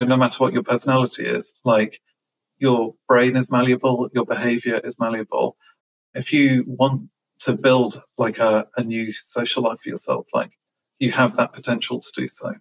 no matter what your personality is, like your brain is malleable, your behavior is malleable. If you want to build like a, a new social life for yourself, like you have that potential to do so.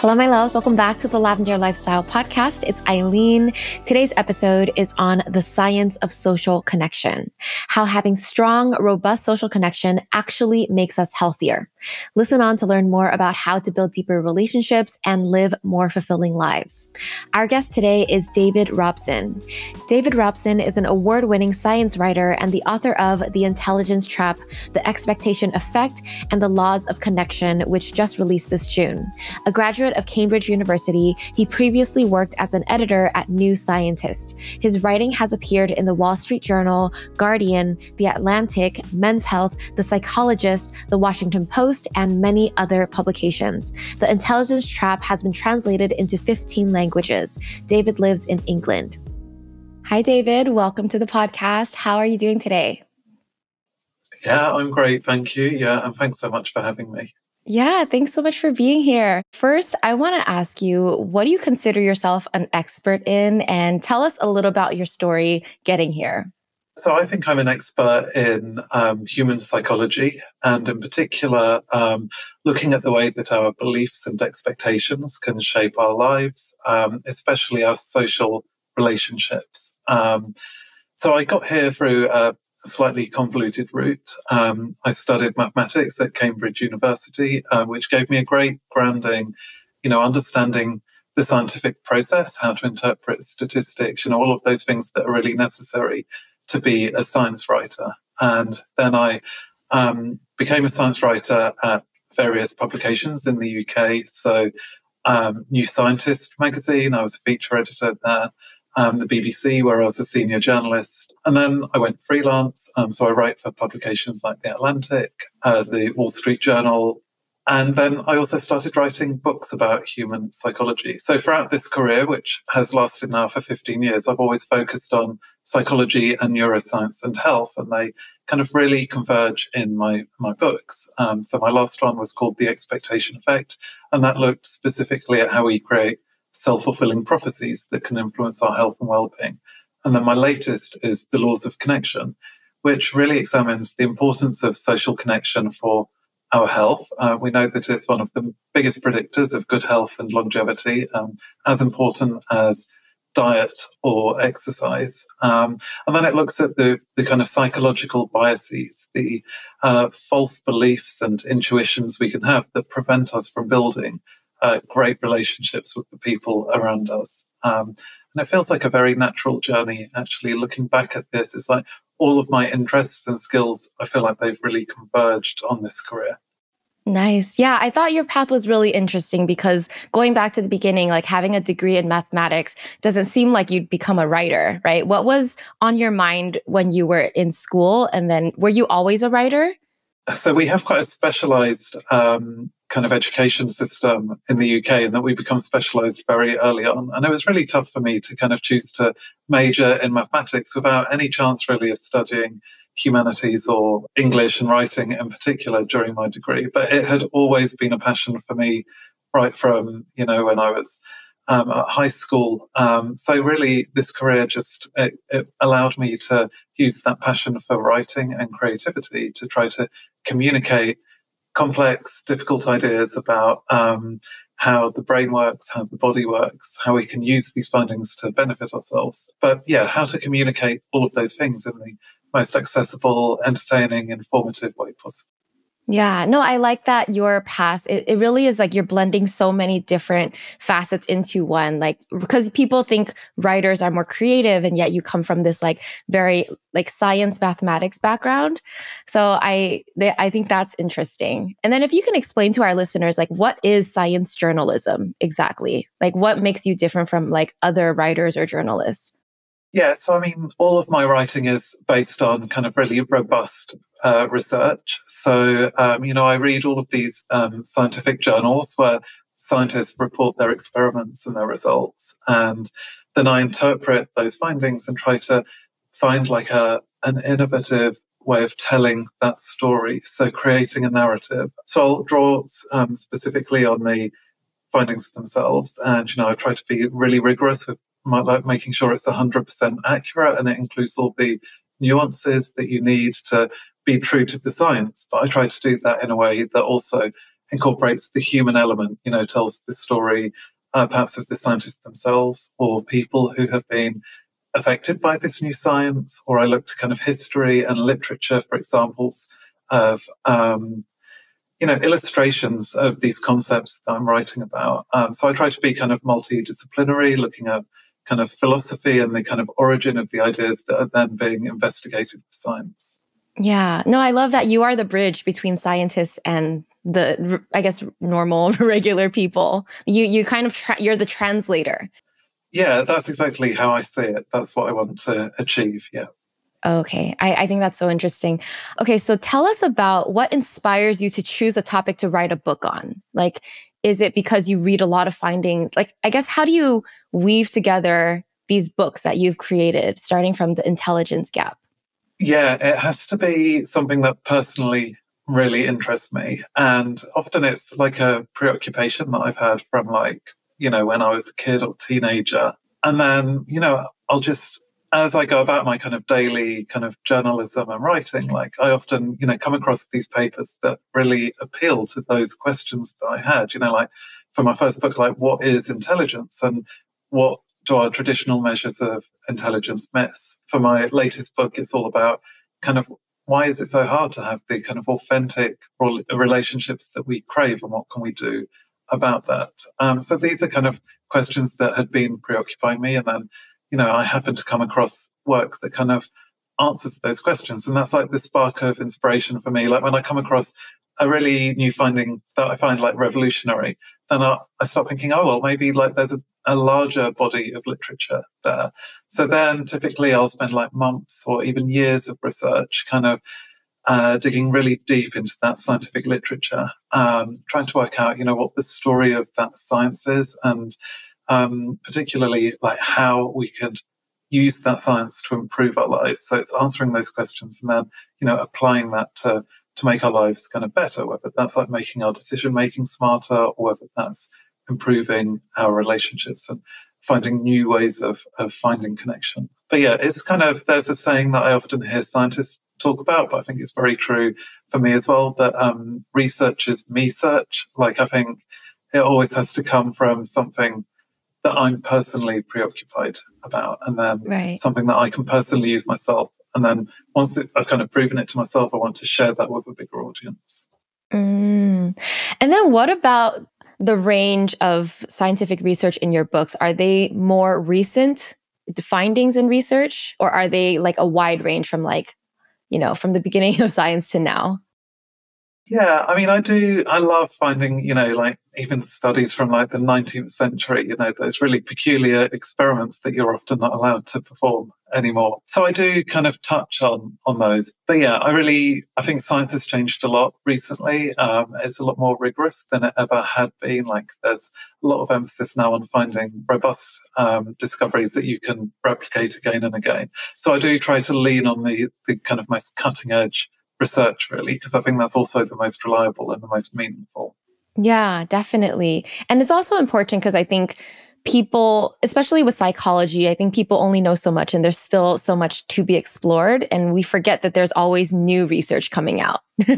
Hello, my loves. Welcome back to the Lavendaire Lifestyle Podcast. It's Eileen. Today's episode is on the science of social connection, how having strong, robust social connection actually makes us healthier. Listen on to learn more about how to build deeper relationships and live more fulfilling lives. Our guest today is David Robson. David Robson is an award winning science writer and the author of The Intelligence Trap, The Expectation Effect, and The Laws of Connection, which just released this June. A graduate graduate of Cambridge University, he previously worked as an editor at New Scientist. His writing has appeared in the Wall Street Journal, Guardian, The Atlantic, Men's Health, The Psychologist, The Washington Post, and many other publications. The Intelligence Trap has been translated into 15 languages. David lives in England. Hi, David. Welcome to the podcast. How are you doing today? Yeah, I'm great. Thank you. Yeah, and thanks so much for having me. Yeah, thanks so much for being here. First, I want to ask you what do you consider yourself an expert in? And tell us a little about your story getting here. So, I think I'm an expert in um, human psychology and, in particular, um, looking at the way that our beliefs and expectations can shape our lives, um, especially our social relationships. Um, so, I got here through a slightly convoluted route. Um, I studied mathematics at Cambridge University, uh, which gave me a great grounding, you know, understanding the scientific process, how to interpret statistics, you know, all of those things that are really necessary to be a science writer. And then I um, became a science writer at various publications in the UK. So, um, New Scientist magazine, I was a feature editor there um, the BBC, where I was a senior journalist. And then I went freelance. Um, so I write for publications like The Atlantic, uh, the Wall Street Journal. And then I also started writing books about human psychology. So throughout this career, which has lasted now for 15 years, I've always focused on psychology and neuroscience and health. And they kind of really converge in my, my books. Um, so my last one was called The Expectation Effect. And that looked specifically at how we create self fulfilling prophecies that can influence our health and well being. And then my latest is The Laws of Connection, which really examines the importance of social connection for our health. Uh, we know that it's one of the biggest predictors of good health and longevity, um, as important as diet or exercise. Um, and then it looks at the, the kind of psychological biases, the uh, false beliefs and intuitions we can have that prevent us from building uh, great relationships with the people around us. Um, and it feels like a very natural journey, actually, looking back at this. It's like all of my interests and skills, I feel like they've really converged on this career. Nice. Yeah, I thought your path was really interesting because going back to the beginning, like having a degree in mathematics doesn't seem like you'd become a writer, right? What was on your mind when you were in school? And then were you always a writer? So we have quite a specialized um, kind of education system in the UK and that we become specialized very early on. And it was really tough for me to kind of choose to major in mathematics without any chance really of studying humanities or English and writing in particular during my degree. But it had always been a passion for me right from, you know, when I was um, at high school. Um, so really this career just, it, it allowed me to use that passion for writing and creativity to try to communicate complex, difficult ideas about um, how the brain works, how the body works, how we can use these findings to benefit ourselves. But yeah, how to communicate all of those things in the most accessible, entertaining, informative way possible. Yeah, no, I like that your path. It, it, really is like you're blending so many different facets into one. Like because people think writers are more creative, and yet you come from this like very like science mathematics background. So I I think that's interesting. And then if you can explain to our listeners like what is science journalism exactly? Like what makes you different from like other writers or journalists? Yeah, so I mean, all of my writing is based on kind of really robust uh, research. So, um, you know, I read all of these um, scientific journals where scientists report their experiments and their results. And then I interpret those findings and try to find like a, an innovative way of telling that story. So creating a narrative. So I'll draw um, specifically on the findings themselves. And, you know, I try to be really rigorous with like making sure it's 100% accurate and it includes all the nuances that you need to be true to the science. But I try to do that in a way that also incorporates the human element, you know, tells the story uh, perhaps of the scientists themselves or people who have been affected by this new science. Or I look to kind of history and literature for examples of, um, you know, illustrations of these concepts that I'm writing about. Um, so I try to be kind of multidisciplinary, looking at kind of philosophy and the kind of origin of the ideas that are then being investigated with science. Yeah. No, I love that you are the bridge between scientists and the I guess normal regular people. You you kind of tra- you're the translator. Yeah, that's exactly how I see it. That's what I want to achieve. Yeah. Okay, I, I, think that's so interesting. Okay, so tell us about what inspires you to choose a topic to write a book on. Like, is it because you read a lot of findings? Like, I guess, how do you weave together these books that you've created, starting from the intelligence gap? Yeah, it has to be something that personally really interests me. And often it's like a preoccupation that I've had from like, you know, when I was a kid or teenager. And then, you know, I'll just as I go about my kind of daily kind of journalism and writing, like I often, you know, come across these papers that really appeal to those questions that I had, you know, like for my first book, like what is intelligence and what do our traditional measures of intelligence miss? For my latest book, it's all about kind of why is it so hard to have the kind of authentic relationships that we crave and what can we do about that? Um, so these are kind of questions that had been preoccupying me. And then you know, I happen to come across work that kind of answers those questions. And that's like the spark of inspiration for me. Like when I come across a really new finding that I find like revolutionary, then I, I start thinking, oh, well, maybe like there's a, a, larger body of literature there. So then typically I'll spend like months or even years of research kind of uh, digging really deep into that scientific literature, um, trying to work out, you know, what the story of that science is and um, particularly like how we could use that science to improve our lives. So it's answering those questions and then, you know, applying that to, to make our lives kind of better, whether that's like making our decision making smarter or whether that's improving our relationships and finding new ways of, of finding connection. But yeah, it's kind of, there's a saying that I often hear scientists talk about, but I think it's very true for me as well that um, research is me search. Like I think it always has to come from something that I'm personally preoccupied about, and then right. something that I can personally use myself. And then once it, I've kind of proven it to myself, I want to share that with a bigger audience. Mm. And then what about the range of scientific research in your books? Are they more recent findings in research, or are they like a wide range from like, you know, from the beginning of science to now? Yeah, I mean, I do. I love finding, you know, like even studies from like the 19th century, you know, those really peculiar experiments that you're often not allowed to perform anymore. So I do kind of touch on on those. But yeah, I really, I think science has changed a lot recently. Um, it's a lot more rigorous than it ever had been. Like there's a lot of emphasis now on finding robust um, discoveries that you can replicate again and again. So I do try to lean on the the kind of most cutting edge research, really, because I think that's also the most reliable and the most meaningful. Yeah, definitely. And it's also important because I think people, especially with psychology, I think people only know so much and there's still so much to be explored. And we forget that there's always new research coming out.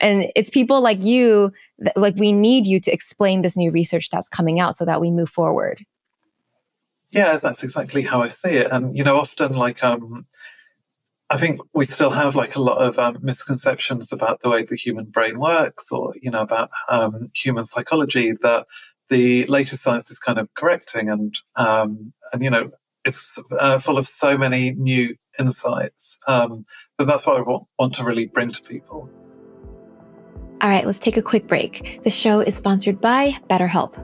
and it's people like you, that, like we need you to explain this new research that's coming out so that we move forward. Yeah, that's exactly how I see it. And, you know, often like, um, I think we still have like a lot of um, misconceptions about the way the human brain works, or you know about um, human psychology that the latest science is kind of correcting, and um, and you know it's uh, full of so many new insights. Um, that that's what I want, want to really bring to people. All right, let's take a quick break. The show is sponsored by BetterHelp.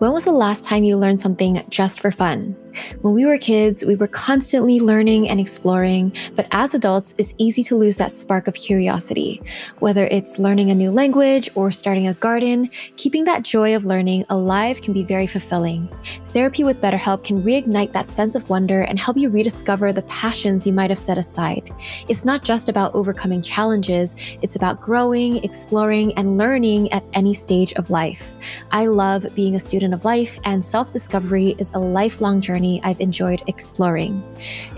When was the last time you learned something just for fun? When we were kids, we were constantly learning and exploring, but as adults, it's easy to lose that spark of curiosity. Whether it's learning a new language or starting a garden, keeping that joy of learning alive can be very fulfilling. Therapy with BetterHelp can reignite that sense of wonder and help you rediscover the passions you might have set aside. It's not just about overcoming challenges, it's about growing, exploring, and learning at any stage of life. I love being a student of life, and self discovery is a lifelong journey I've enjoyed exploring.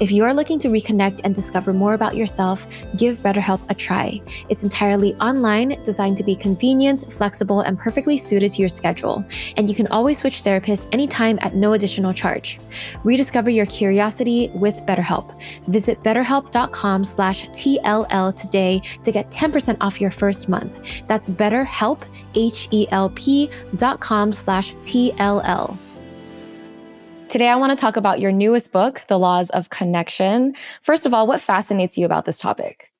If you are looking to reconnect and discover more about yourself, give BetterHelp a try. It's entirely online, designed to be convenient, flexible, and perfectly suited to your schedule. And you can always switch therapists anytime at no additional charge. Rediscover your curiosity with BetterHelp. Visit betterhelp.com slash TLL today to get 10% off your first month. That's betterhelp, H-E-L-P dot com slash TLL. Today, I want to talk about your newest book, The Laws of Connection. First of all, what fascinates you about this topic?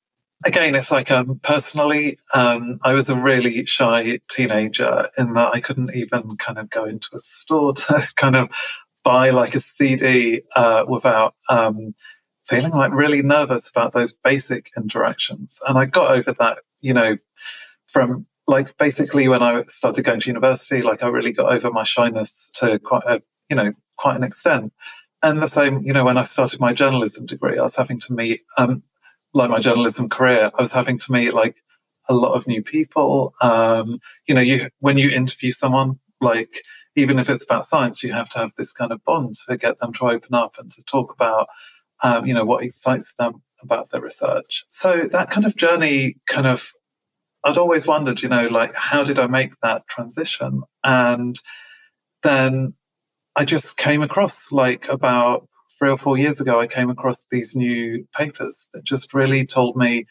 again, it's like um, personally, um, I was a really shy teenager in that I couldn't even kind of go into a store to kind of buy like a CD uh, without um, feeling like really nervous about those basic interactions. And I got over that, you know, from like basically when I started going to university, like I really got over my shyness to quite a, you know, quite an extent. And the same, you know, when I started my journalism degree, I was having to meet um, like my journalism career, I was having to meet like a lot of new people. Um, you know, you when you interview someone, like even if it's about science, you have to have this kind of bond to get them to open up and to talk about, um, you know, what excites them about their research. So that kind of journey, kind of, I'd always wondered, you know, like how did I make that transition? And then I just came across like about three or four years ago, I came across these new papers that just really told me,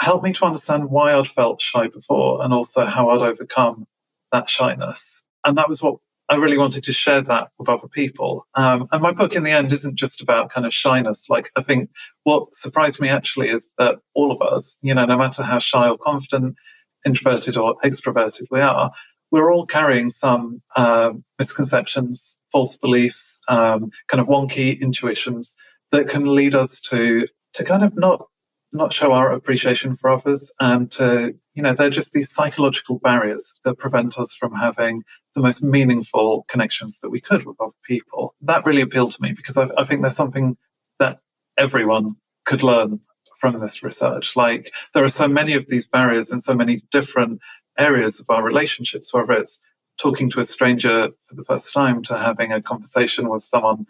helped me to understand why I'd felt shy before and also how I'd overcome that shyness. And that was what I really wanted to share that with other people. Um, and my book in the end isn't just about kind of shyness. Like, I think what surprised me actually is that all of us, you know, no matter how shy or confident, introverted or extroverted we are, we're all carrying some uh, misconceptions, false beliefs, um, kind of wonky intuitions that can lead us to to kind of not not show our appreciation for others, and to you know they're just these psychological barriers that prevent us from having the most meaningful connections that we could with other people. That really appealed to me because I, I think there's something that everyone could learn from this research. Like there are so many of these barriers in so many different areas of our relationships, whether it's talking to a stranger for the first time to having a conversation with someone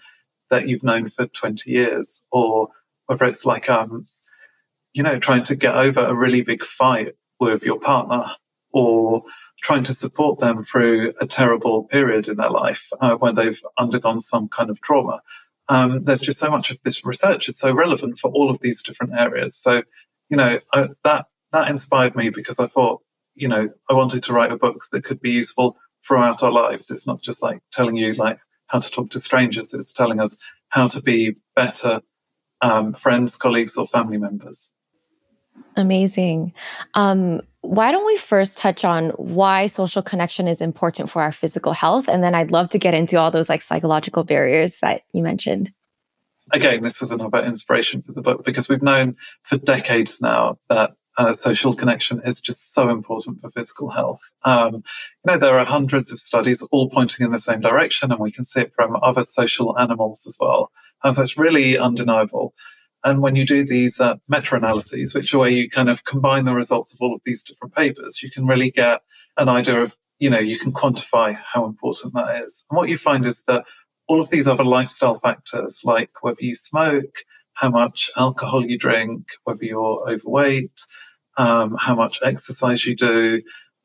that you've known for 20 years, or whether it's like, um, you know, trying to get over a really big fight with your partner or trying to support them through a terrible period in their life uh, they've undergone some kind of trauma. Um, there's just so much of this research is so relevant for all of these different areas. So, you know, I, that that inspired me because I thought you know, I wanted to write a book that could be useful throughout our lives. It's not just like telling you like how to talk to strangers. It's telling us how to be better um, friends, colleagues, or family members. Amazing. Um, why don't we first touch on why social connection is important for our physical health? And then I'd love to get into all those like psychological barriers that you mentioned. Again, this was another inspiration for the book because we've known for decades now that uh, social connection is just so important for physical health. Um, you know, there are hundreds of studies all pointing in the same direction, and we can see it from other social animals as well. And so it's really undeniable. And when you do these uh, meta-analyses, which are where you kind of combine the results of all of these different papers, you can really get an idea of, you know, you can quantify how important that is. And what you find is that all of these other lifestyle factors, like whether you smoke, how much alcohol you drink, whether you're overweight, um, how much exercise you do,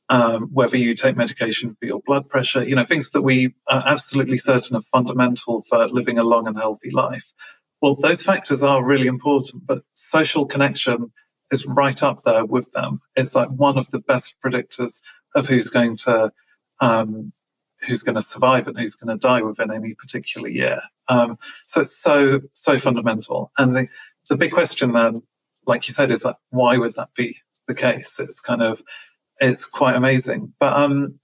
um, whether you take medication for your blood pressure, you know, things that we are absolutely certain are fundamental for living a long and healthy life. Well, those factors are really important, but social connection is right up there with them. It's like one of the best predictors of who's going to um, who's going to survive and who's going to die within any particular year. Um, so it's so so fundamental. And the the big question then, like you said, is that why would that be the case? It's kind of it's quite amazing. But um,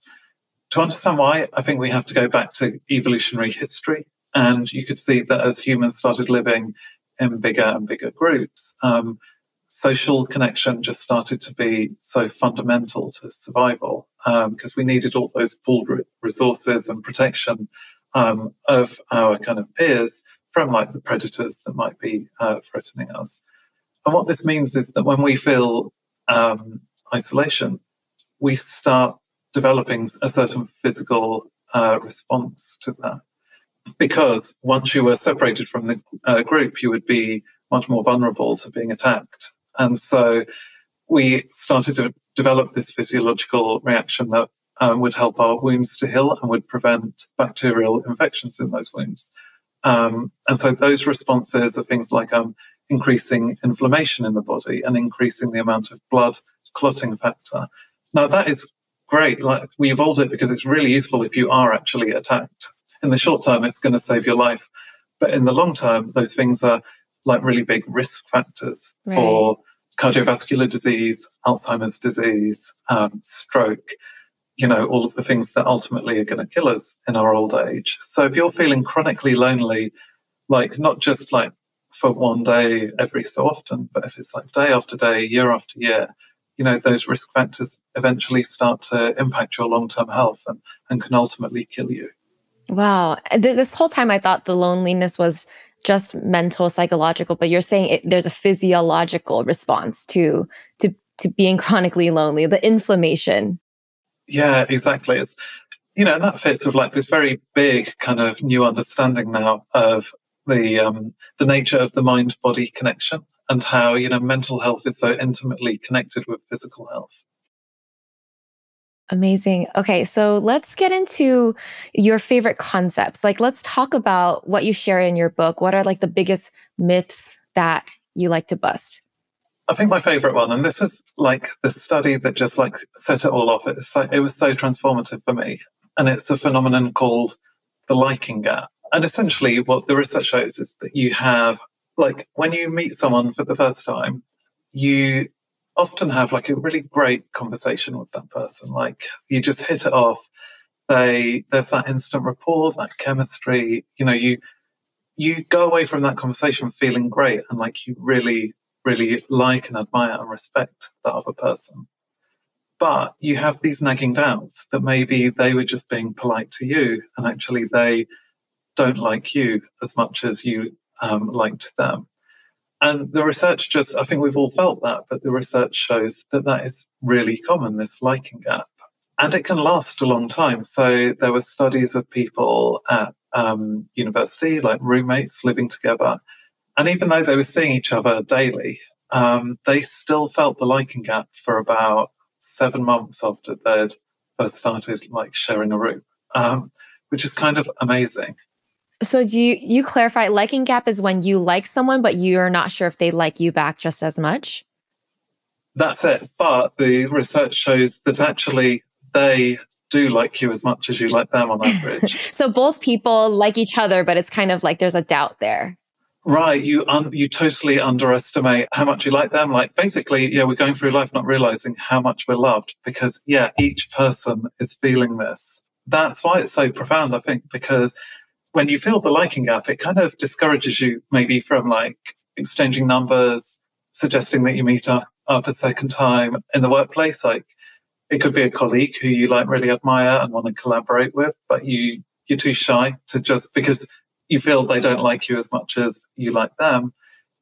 to understand why, I think we have to go back to evolutionary history. And you could see that as humans started living in bigger and bigger groups, um, social connection just started to be so fundamental to survival because um, we needed all those pooled resources and protection um, of our kind of peers from like the predators that might be uh, threatening us. And what this means is that when we feel um, isolation, we start developing a certain physical uh, response to that. Because once you were separated from the uh, group, you would be much more vulnerable to being attacked. And so we started to develop this physiological reaction that um, would help our wounds to heal and would prevent bacterial infections in those wounds. Um, and so those responses are things like um, increasing inflammation in the body and increasing the amount of blood clotting factor. Now that is great. Like we evolved it because it's really useful if you are actually attacked. In the short term, it's going to save your life. But in the long term, those things are like really big risk factors right. for cardiovascular disease, Alzheimer's disease, um, stroke, you know, all of the things that ultimately are going to kill us in our old age. So if you're feeling chronically lonely, like not just like for one day every so often, but if it's like day after day, year after year, you know, those risk factors eventually start to impact your long term health and, and can ultimately kill you. Wow. This whole time I thought the loneliness was just mental, psychological, but you're saying it, there's a physiological response to, to, to being chronically lonely, the inflammation. Yeah, exactly. It's, you know, and that fits with like this very big kind of new understanding now of the, um, the nature of the mind body connection and how, you know, mental health is so intimately connected with physical health. Amazing. Okay, so let's get into your favorite concepts. Like, let's talk about what you share in your book. What are like the biggest myths that you like to bust? I think my favorite one, and this was like the study that just like set it all off. It's like, it was so transformative for me. And it's a phenomenon called the liking gap. And essentially, what the research shows is that you have like when you meet someone for the first time, you often have like a really great conversation with that person. Like you just hit it off. They there's that instant rapport, that chemistry. You know, you you go away from that conversation feeling great and like you really, really like and admire and respect that other person. But you have these nagging doubts that maybe they were just being polite to you and actually they don't like you as much as you um, liked them. And the research just, I think we've all felt that, but the research shows that that is really common, this liking gap. And it can last a long time. So there were studies of people at um, university, like roommates living together. And even though they were seeing each other daily, um, they still felt the liking gap for about seven months after they'd first started like sharing a room, um, which is kind of amazing. So do you you clarify liking gap is when you like someone but you're not sure if they like you back just as much? That's it. But the research shows that actually they do like you as much as you like them on average. so both people like each other but it's kind of like there's a doubt there. Right, you un- you totally underestimate how much you like them. Like basically, yeah, we're going through life not realizing how much we're loved because yeah, each person is feeling this. That's why it's so profound, I think, because when you feel the liking gap, it kind of discourages you maybe from like exchanging numbers, suggesting that you meet up, up a second time in the workplace. Like it could be a colleague who you like really admire and want to collaborate with, but you, you're too shy to just because you feel they don't like you as much as you like them.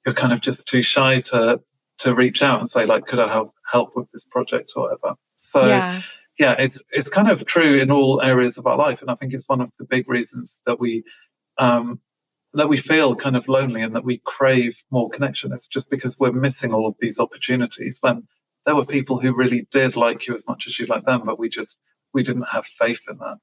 You're kind of just too shy to, to reach out and say like, could I help, help with this project or whatever? So, yeah yeah, it's it's kind of true in all areas of our life, and I think it's one of the big reasons that we um, that we feel kind of lonely and that we crave more connection. It's just because we're missing all of these opportunities when there were people who really did like you as much as you like them, but we just we didn't have faith in that.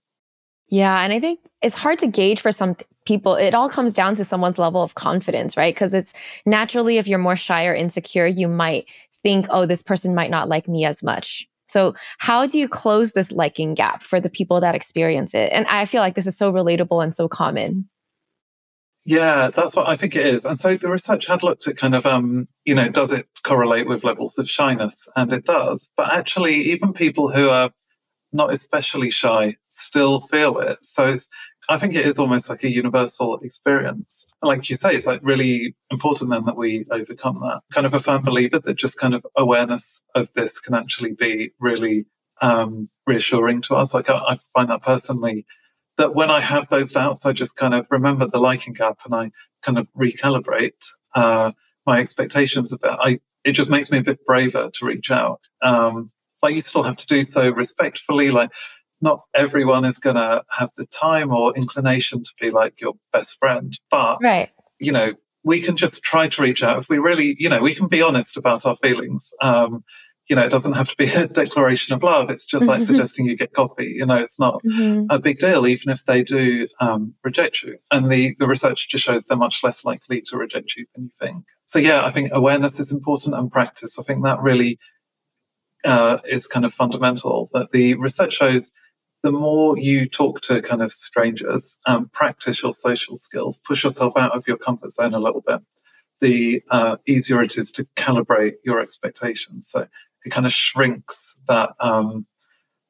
Yeah, and I think it's hard to gauge for some people. It all comes down to someone's level of confidence, right? Because it's naturally, if you're more shy or insecure, you might think, oh, this person might not like me as much. So, how do you close this liking gap for the people that experience it? And I feel like this is so relatable and so common. Yeah, that's what I think it is. And so the research had looked at kind of, um, you know, does it correlate with levels of shyness? And it does. But actually, even people who are not especially shy still feel it. So it's, I think it is almost like a universal experience. Like you say, it's like really important then that we overcome that. Kind of a firm believer that just kind of awareness of this can actually be really um, reassuring to us. Like I, I find that personally that when I have those doubts, I just kind of remember the liking gap and I kind of recalibrate uh, my expectations a bit. I it just makes me a bit braver to reach out. Um, like you still have to do so respectfully. Like not everyone is going to have the time or inclination to be like your best friend, but right. you know, we can just try to reach out if we really, you know, we can be honest about our feelings. Um, you know, it doesn't have to be a declaration of love. It's just like suggesting you get coffee. You know, it's not mm-hmm. a big deal, even if they do um, reject you. And the, the research just shows they're much less likely to reject you than you think. So yeah, I think awareness is important and practice. I think that really uh, is kind of fundamental. That the research shows the more you talk to kind of strangers, um, practice your social skills, push yourself out of your comfort zone a little bit, the uh, easier it is to calibrate your expectations. So it kind of shrinks that um,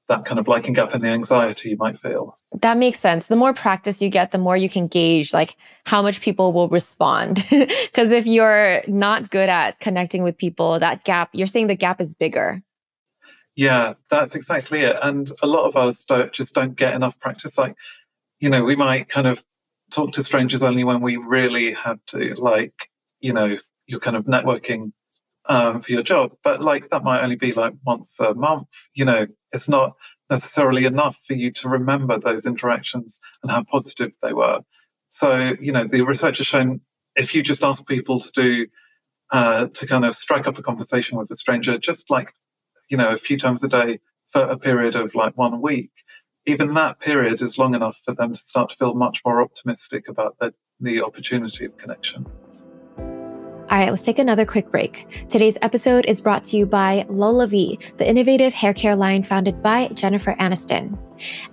that kind of liking gap and the anxiety you might feel. That makes sense. The more practice you get, the more you can gauge like how much people will respond. Because if you're not good at connecting with people, that gap, you're saying the gap is bigger. Yeah, that's exactly it. And a lot of us don't just don't get enough practice. Like, you know, we might kind of talk to strangers only when we really have to, like, you know, you're kind of networking um, for your job, but like that might only be like once a month. You know, it's not necessarily enough for you to remember those interactions and how positive they were. So, you know, the research has shown if you just ask people to do, uh, to kind of strike up a conversation with a stranger, just like you know, a few times a day for a period of like one week, even that period is long enough for them to start to feel much more optimistic about the, the opportunity of connection. All right, let's take another quick break. Today's episode is brought to you by LolaVie, the innovative hair care line founded by Jennifer Aniston.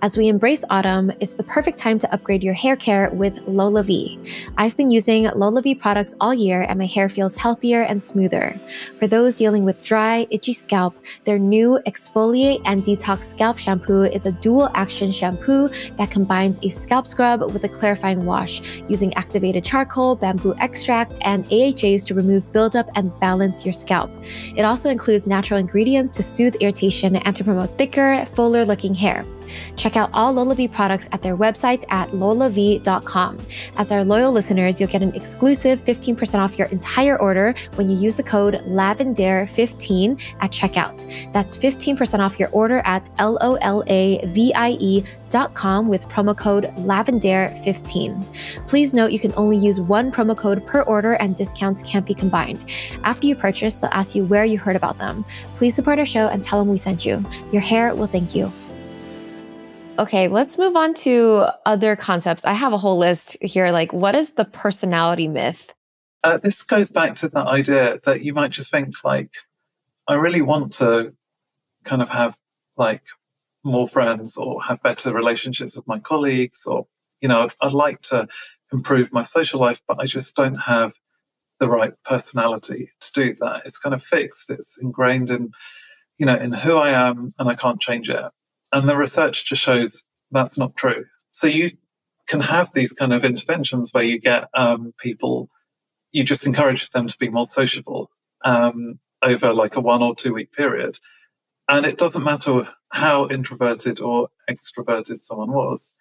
As we embrace autumn, it's the perfect time to upgrade your hair care with LolaVie. I've been using LolaVie products all year and my hair feels healthier and smoother. For those dealing with dry, itchy scalp, their new Exfoliate and Detox Scalp Shampoo is a dual action shampoo that combines a scalp scrub with a clarifying wash using activated charcoal, bamboo extract, and AHAs to remove buildup and balance your scalp. It also includes natural ingredients to soothe irritation and to promote thicker, fuller looking hair. Check out all LolaVie products at their website at lolavie.com. As our loyal listeners, you'll get an exclusive 15% off your entire order when you use the code LAVENDAIRE15 at checkout. That's 15% off your order at L O L A V I E dot com with promo code lavendaire15. Please note you can only use one promo code per order and discounts can't be combined. After you purchase, they'll ask you where you heard about them. Please support our show and tell them we sent you. Your hair will thank you. Okay, let's move on to other concepts. I have a whole list here. Like, what is the personality myth? Uh, this goes back to that idea that you might just think, like, I really want to kind of have like more friends or have better relationships with my colleagues, or, you know, I'd, I'd like to improve my social life, but I just don't have the right personality to do that. It's kind of fixed. It's ingrained in, you know, in who I am and I can't change it. And the research just shows that's not true. So you can have these kind of interventions where you get um, people, you just encourage them to be more sociable um, over like a one or two week period. And it doesn't matter how introverted or extroverted someone was,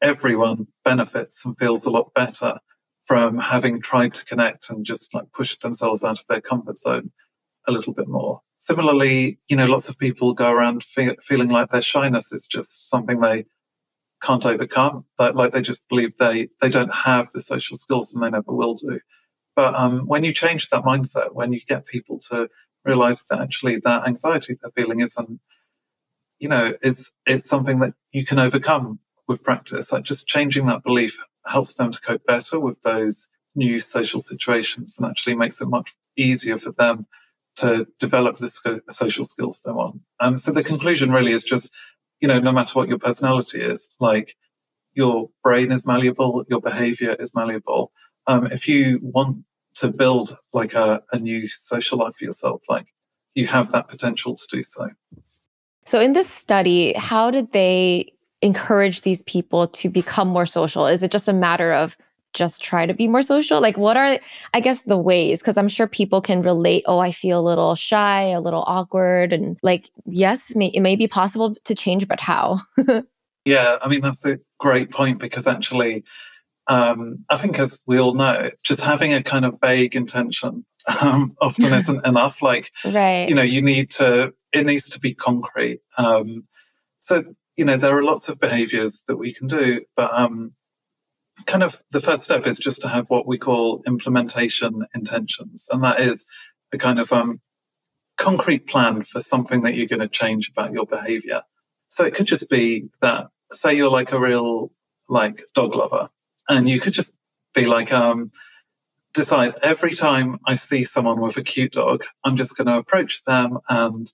everyone benefits and feels a lot better from having tried to connect and just like push themselves out of their comfort zone a little bit more. Similarly, you know, lots of people go around fe- feeling like their shyness is just something they can't overcome. That, like they just believe they, they don't have the social skills and they never will do. But um, when you change that mindset, when you get people to realize that actually that anxiety they're feeling isn't, you know, is it's something that you can overcome with practice. Like just changing that belief helps them to cope better with those new social situations and actually makes it much easier for them to develop the social skills they want. Um, so the conclusion really is just, you know, no matter what your personality is, like your brain is malleable, your behavior is malleable. Um, if you want to build like a, a new social life for yourself, like you have that potential to do so. So, in this study, how did they encourage these people to become more social? Is it just a matter of just try to be more social? Like, what are, I guess, the ways? Because I'm sure people can relate. Oh, I feel a little shy, a little awkward. And like, yes, may, it may be possible to change, but how? yeah, I mean, that's a great point because actually, um, I think, as we all know, just having a kind of vague intention um, often isn't enough. Like, right. you know, you need to, it needs to be concrete. Um, so, you know, there are lots of behaviors that we can do, but um, kind of the first step is just to have what we call implementation intentions. And that is a kind of um, concrete plan for something that you're going to change about your behavior. So it could just be that, say you're like a real like dog lover and you could just be like, um, decide every time I see someone with a cute dog, I'm just going to approach them and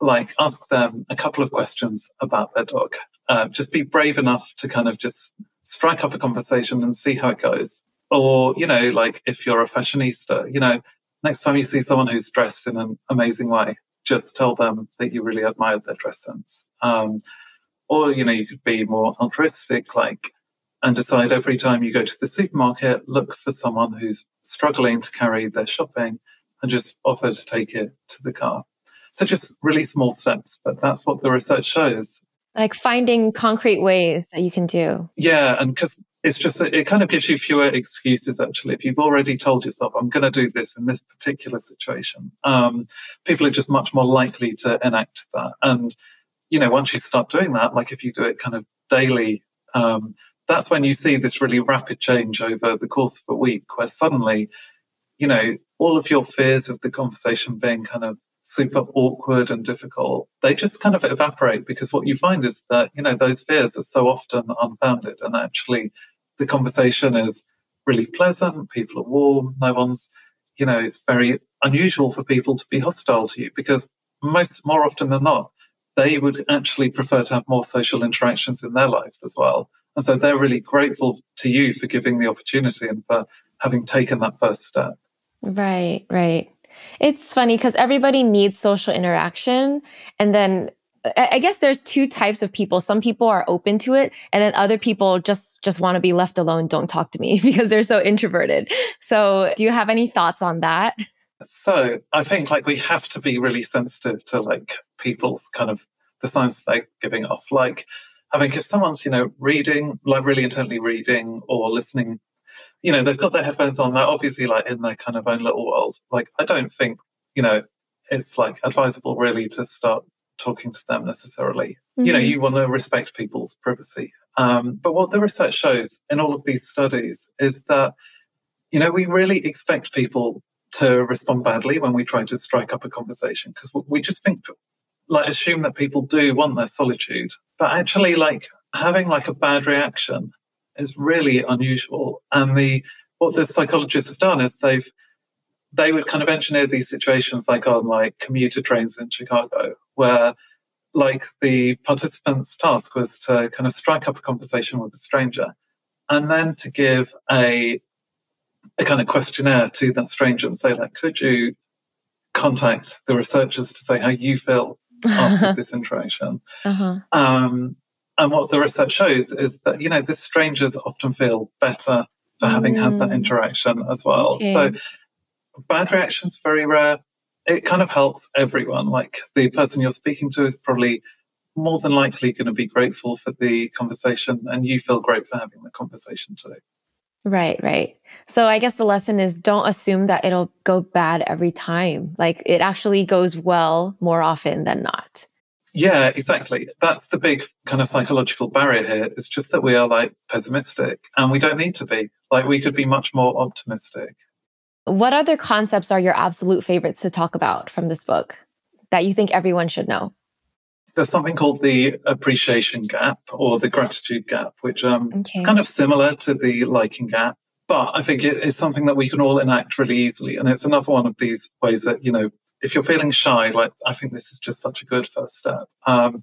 like ask them a couple of questions about their dog. Uh, just be brave enough to kind of just strike up a conversation and see how it goes. Or, you know, like if you're a fashionista, you know, next time you see someone who's dressed in an amazing way, just tell them that you really admired their dress sense. Um, or, you know, you could be more altruistic, like, and decide every time you go to the supermarket, look for someone who's struggling to carry their shopping and just offer to take it to the car. So just really small steps, but that's what the research shows like finding concrete ways that you can do. Yeah. And because it's just, it kind of gives you fewer excuses actually. If you've already told yourself, I'm going to do this in this particular situation, um, people are just much more likely to enact that. And, you know, once you start doing that, like if you do it kind of daily, um, that's when you see this really rapid change over the course of a week where suddenly, you know, all of your fears of the conversation being kind of super awkward and difficult, they just kind of evaporate because what you find is that, you know, those fears are so often unfounded and actually the conversation is really pleasant. People are warm. No one's, you know, it's very unusual for people to be hostile to you because most, more often than not, they would actually prefer to have more social interactions in their lives as well. And so they're really grateful to you for giving the opportunity and for having taken that first step. Right, right. It's funny because everybody needs social interaction. And then I guess there's two types of people. Some people are open to it, and then other people just just want to be left alone. Don't talk to me because they're so introverted. So, do you have any thoughts on that? So, I think like we have to be really sensitive to like people's kind of the signs they're giving off. Like, I think if someone's you know reading, like really intently reading or listening you know, they've got their headphones on. They're obviously like in their kind of own little world. Like, I don't think, you know, it's like advisable really to start talking to them necessarily. Mm-hmm. You know, mm-hmm. you want to respect people's privacy. Um, but what the research shows in all of these studies is that, you know, we really expect people to respond badly when we try to strike up a conversation because we just think, like, assume that people do want their solitude. But actually, like, having like a bad reaction is really unusual. And the what the psychologists have done is they've they would kind of engineer these situations like on like commuter trains in Chicago, where like the participants' task was to kind of strike up a conversation with a stranger and then to give a a kind of questionnaire to that stranger and say, like, could you contact the researchers to say how you feel after this interaction? Uh-huh. Um, and what the research shows is that, you know, the strangers often feel better for having mm. had that mm. interaction as well. Okay. So bad reactions very rare. It kind of helps everyone. Like the person you're speaking to is probably more than likely going to be grateful for the conversation and you feel great for having the conversation too. Right, right. So I guess the lesson is don't assume that it'll go bad every time. Like it actually goes well more often than not. Yeah, exactly. That's the big kind of psychological barrier here. It's just that we are like pessimistic and we don't need to be. Like we could be much more optimistic. What other concepts are your absolute favorites to talk about from this book that you think everyone should know? There's something called the appreciation gap or the gratitude gap, which um, okay. is kind of similar to the liking gap. But I think it is something that we can all enact really easily. And it's another one of these ways that, you know, if you're feeling shy, like I think this is just such a good first step. Um,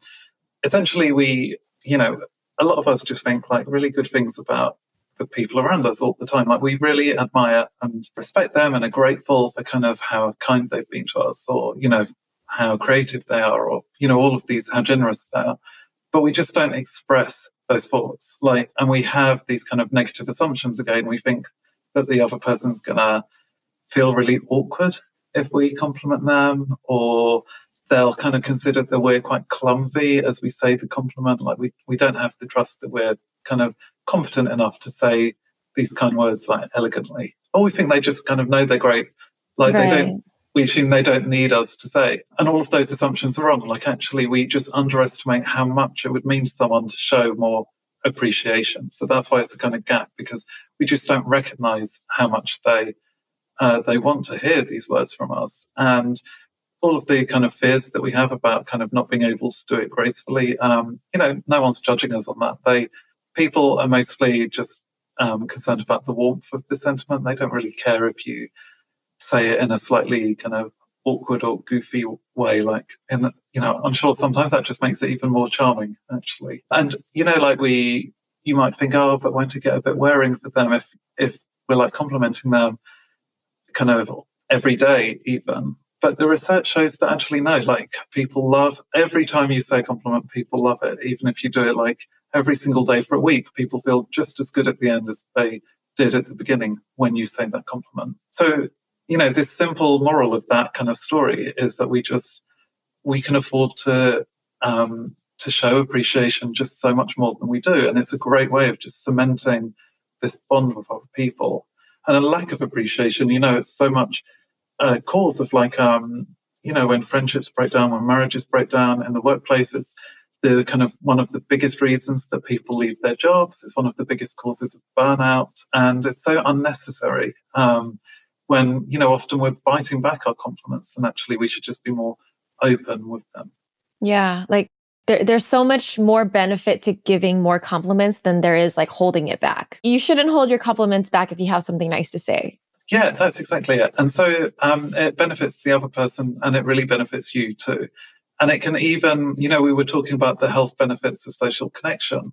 essentially, we, you know, a lot of us just think like really good things about the people around us all the time. Like we really admire and respect them and are grateful for kind of how kind they've been to us or, you know, how creative they are or, you know, all of these, how generous they are. But we just don't express those thoughts. Like, and we have these kind of negative assumptions again. We think that the other person's going to feel really awkward if we compliment them or they'll kind of consider that we're quite clumsy as we say the compliment. Like we, we don't have the trust that we're kind of competent enough to say these kind of words like elegantly. Or we think they just kind of know they're great. Like right. they don't, we assume they don't need us to say. And all of those assumptions are wrong. Like actually we just underestimate how much it would mean to someone to show more appreciation. So that's why it's a kind of gap because we just don't recognize how much they, uh, they want to hear these words from us. And all of the kind of fears that we have about kind of not being able to do it gracefully, um, you know, no one's judging us on that. They, people are mostly just um, concerned about the warmth of the sentiment. They don't really care if you say it in a slightly kind of awkward or goofy way. Like, in, you know, I'm sure sometimes that just makes it even more charming, actually. And, you know, like we, you might think, oh, but won't it get a bit wearing for them if, if we're like complimenting them kind of every day, even? But the research shows that actually no, like people love every time you say a compliment, people love it. Even if you do it like every single day for a week, people feel just as good at the end as they did at the beginning when you say that compliment. So, you know, this simple moral of that kind of story is that we just, we can afford to, um, to show appreciation just so much more than we do. And it's a great way of just cementing this bond with other people. And a lack of appreciation, you know, it's so much a cause of like, um, you know, when friendships break down, when marriages break down in the workplaces, the kind of one of the biggest reasons that people leave their jobs. It's one of the biggest causes of burnout, and it's so unnecessary. Um, when you know, often we're biting back our compliments, and actually, we should just be more open with them. Yeah, like there, there's so much more benefit to giving more compliments than there is like holding it back. You shouldn't hold your compliments back if you have something nice to say. Yeah, that's exactly it. And so um, it benefits the other person and it really benefits you too. And it can even, you know, we were talking about the health benefits of social connection.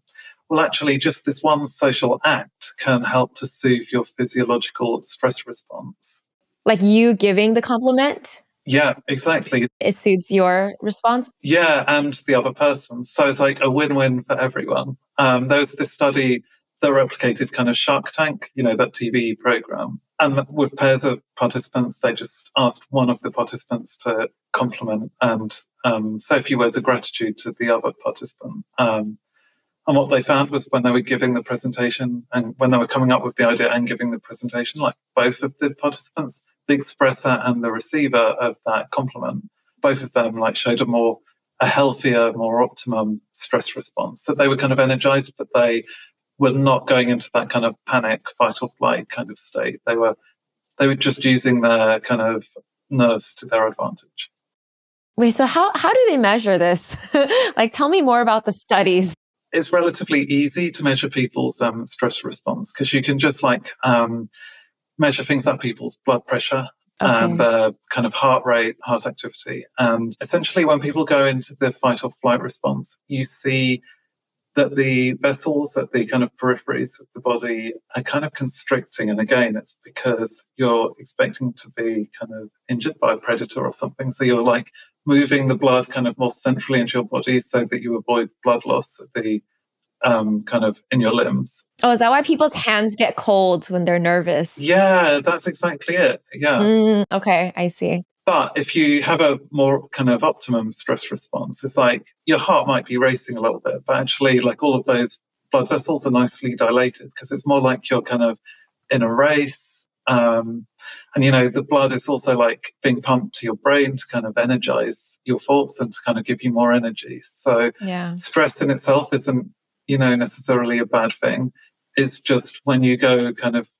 Well, actually, just this one social act can help to soothe your physiological stress response. Like you giving the compliment? Yeah, exactly. It suits your response? Yeah, and the other person. So it's like a win win for everyone. Um, there was this study that replicated kind of Shark Tank, you know, that TV program. And with pairs of participants, they just asked one of the participants to compliment and um, say a few words of gratitude to the other participant. Um, and what they found was when they were giving the presentation and when they were coming up with the idea and giving the presentation, like both of the participants, the expressor and the receiver of that compliment, both of them like showed a more a healthier, more optimum stress response. So they were kind of energized, but they were not going into that kind of panic, fight or flight kind of state. They were they were just using their kind of nerves to their advantage. Wait, so how how do they measure this? like, tell me more about the studies. It's relatively easy to measure people's um, stress response because you can just like um, measure things like people's blood pressure okay. and their kind of heart rate, heart activity. And essentially, when people go into the fight or flight response, you see that the vessels at the kind of peripheries of the body are kind of constricting. And again, it's because you're expecting to be kind of injured by a predator or something. So you're like moving the blood kind of more centrally into your body so that you avoid blood loss at the um, kind of in your limbs. Oh, is that why people's hands get cold when they're nervous? Yeah, that's exactly it. Yeah. Mm, okay, I see. But if you have a more kind of optimum stress response, it's like your heart might be racing a little bit, but actually, like all of those blood vessels are nicely dilated because it's more like you're kind of in a race. Um, and you know, the blood is also like being pumped to your brain to kind of energize your thoughts and to kind of give you more energy. So yeah. stress in itself isn't, you know, necessarily a bad thing. It's just when you go kind of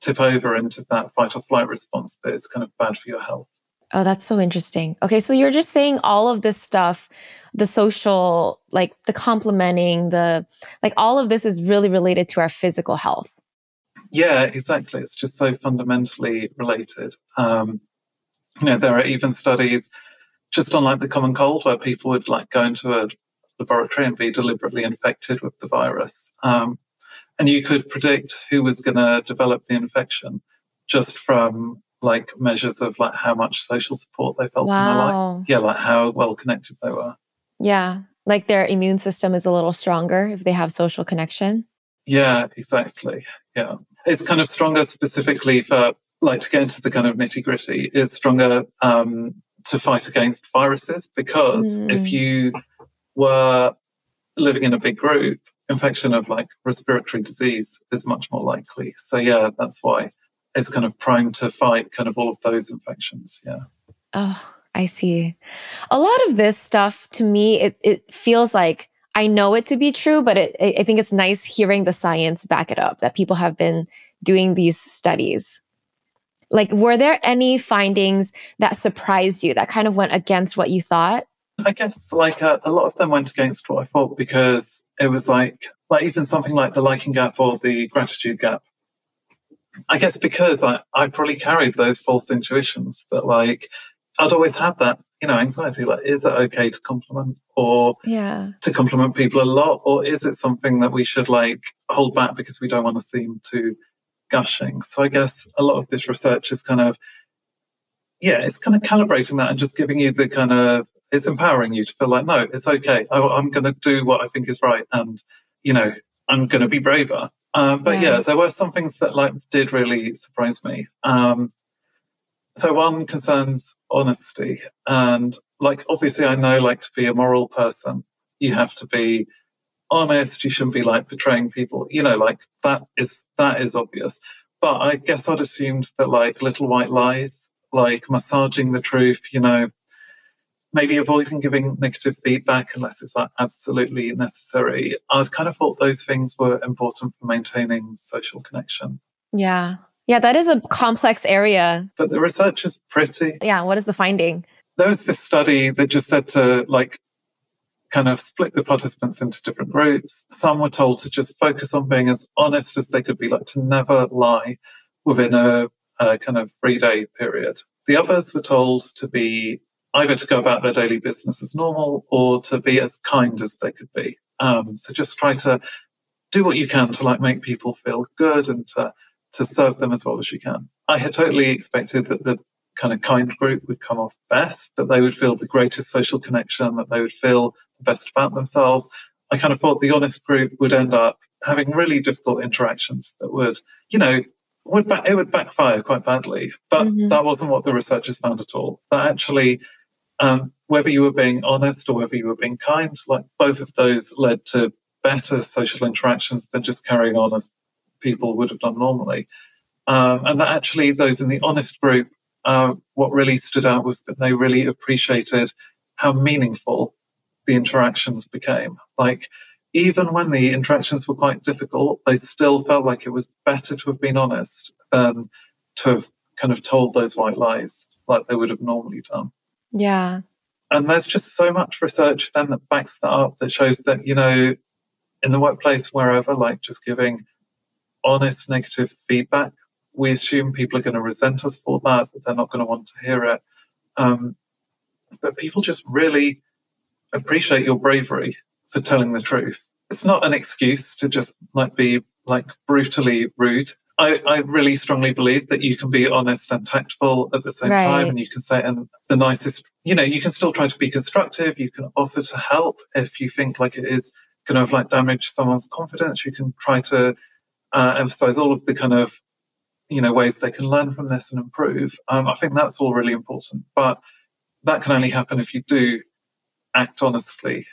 tip over into that fight or flight response that it's kind of bad for your health. Oh, that's so interesting. Okay, so you're just saying all of this stuff, the social, like the complimenting, the like all of this is really related to our physical health. Yeah, exactly. It's just so fundamentally related. Um, you know, there are even studies just on like the common cold where people would like go into a laboratory and be deliberately infected with the virus. Um, and you could predict who was going to develop the infection just from like measures of like how much social support they felt wow. in their life. Yeah, like how well connected they were. Yeah. Like their immune system is a little stronger if they have social connection. Yeah, exactly. Yeah. It's kind of stronger specifically for like to get into the kind of nitty gritty, it's stronger um, to fight against viruses because mm. if you were living in a big group, infection of like respiratory disease is much more likely. So yeah, that's why it's kind of primed to fight kind of all of those infections. Yeah. Oh, I see. A lot of this stuff to me, it, it feels like I know it to be true, but it, I think it's nice hearing the science back it up that people have been doing these studies. Like, were there any findings that surprised you that kind of went against what you thought? I guess like uh, a lot of them went against what I thought because it was like, like even something like the liking gap or the gratitude gap. I guess because I, I probably carried those false intuitions that like I'd always had that, you know, anxiety. Like, is it okay to compliment or yeah. to compliment people a lot? Or is it something that we should like hold back because we don't want to seem too gushing? So I guess a lot of this research is kind of, yeah, it's kind of calibrating that and just giving you the kind of, it's empowering you to feel like, no, it's okay. I, am going to do what I think is right. And, you know, I'm going to be braver. Um, but yeah. yeah. there were some things that like did really surprise me. Um, so one concerns honesty and like obviously I know like to be a moral person, you have to be honest. You shouldn't be like betraying people. You know, like that is that is obvious. But I guess I'd assumed that like little white lies, like massaging the truth, you know, maybe avoiding giving negative feedback unless it's like absolutely necessary. I'd kind of thought those things were important for maintaining social connection. Yeah. Yeah, that is a complex area. But the research is pretty. Yeah, what is the finding? There was this study that just said to like kind of split the participants into different groups. Some were told to just focus on being as honest as they could be, like to never lie within a, a kind of three day period. The others were told to be either to go about their daily business as normal or to be as kind as they could be. Um, so just try to do what you can to like make people feel good and to to serve them as well as you can. I had totally expected that the kind of kind group would come off best, that they would feel the greatest social connection, that they would feel the best about themselves. I kind of thought the honest group would end up having really difficult interactions that would, you know, would ba- it would backfire quite badly. But mm-hmm. that wasn't what the researchers found at all. That actually, um, whether you were being honest or whether you were being kind, like both of those led to better social interactions than just carrying on as people would have done normally. Um, and that actually, those in the honest group, uh, what really stood out was that they really appreciated how meaningful the interactions became. Like, even when the interactions were quite difficult, they still felt like it was better to have been honest than to have kind of told those white lies like they would have normally done. Yeah. And there's just so much research then that backs that up that shows that, you know, in the workplace, wherever, like just giving honest negative feedback, we assume people are going to resent us for that, that they're not going to want to hear it. Um, but people just really appreciate your bravery for telling the truth. It's not an excuse to just like be like brutally rude. I, I really strongly believe that you can be honest and tactful at the same right. time and you can say and the nicest you know, you can still try to be constructive, you can offer to help if you think like it is going to like damage someone's confidence. You can try to uh, emphasize all of the kind of you know ways they can learn from this and improve. Um, I think that's all really important, but that can only happen if you do act honestly,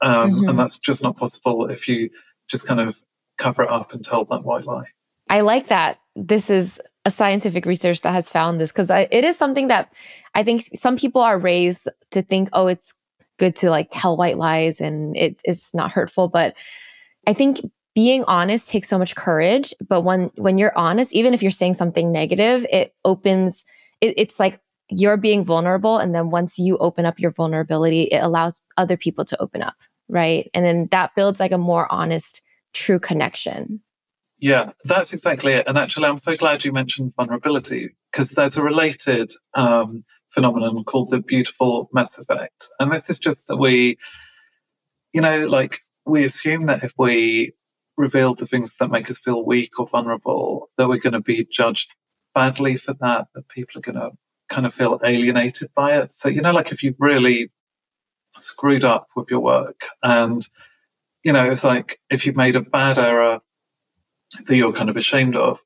um, mm-hmm. and that's just not possible if you just kind of cover it up and tell that white lie. I like that. This is a scientific research that has found this because it is something that I think some people are raised to think, oh, it's good to like tell white lies and it, it's not hurtful. But I think being honest takes so much courage but when when you're honest even if you're saying something negative it opens it, it's like you're being vulnerable and then once you open up your vulnerability it allows other people to open up right and then that builds like a more honest true connection yeah that's exactly it and actually i'm so glad you mentioned vulnerability because there's a related um, phenomenon called the beautiful mess effect and this is just that we you know like we assume that if we reveal the things that make us feel weak or vulnerable, that we're going to be judged badly for that, that people are going to kind of feel alienated by it. So, you know, like if you've really screwed up with your work and, you know, it's like if you've made a bad error that you're kind of ashamed of,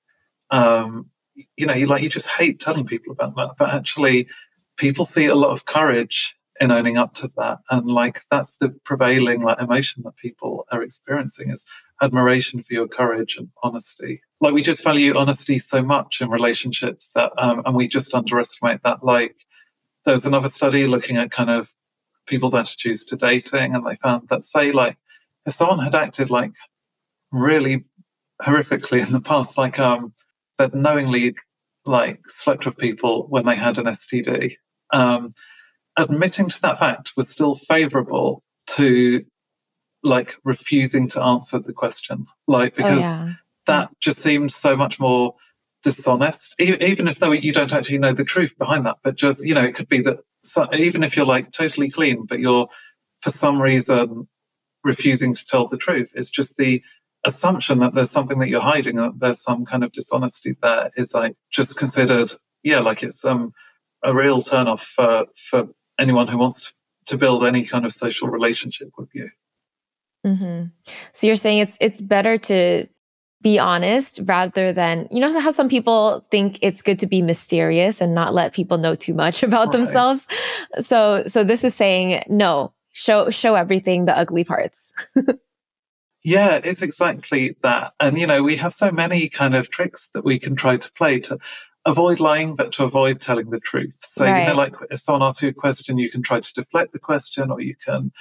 um, you know, you like, you just hate telling people about that. But actually, people see a lot of courage in owning up to that. And like, that's the prevailing like emotion that people are experiencing is admiration for your courage and honesty. Like we just value honesty so much in relationships that, um, and we just underestimate that. Like there was another study looking at kind of people's attitudes to dating, and they found that say like if someone had acted like really horrifically in the past, like um, that knowingly like slept with people when they had an STD, um, admitting to that fact was still favourable to like refusing to answer the question, like oh, because oh, yeah. that just seemed so much more dishonest, even if though you don't actually know the truth behind that. But just you know, it could be that so, even if you're like totally clean, but you're for some reason refusing to tell the truth, it's just the assumption that there's something that you're hiding, that there's some kind of dishonesty there is like just considered, yeah, like it's um a real turn off for for anyone who wants to, to build any kind of social relationship with you. Mm-hmm. So you're saying it's it's better to be honest rather than you know how some people think it's good to be mysterious and not let people know too much about right. themselves. So so this is saying no, show show everything the ugly parts. yeah, it's exactly that. And you know, we have so many kind of tricks that we can try to play to avoid lying, but to avoid telling the truth. So, right. you know, like if someone asks you a question, you can try to deflect the question or you can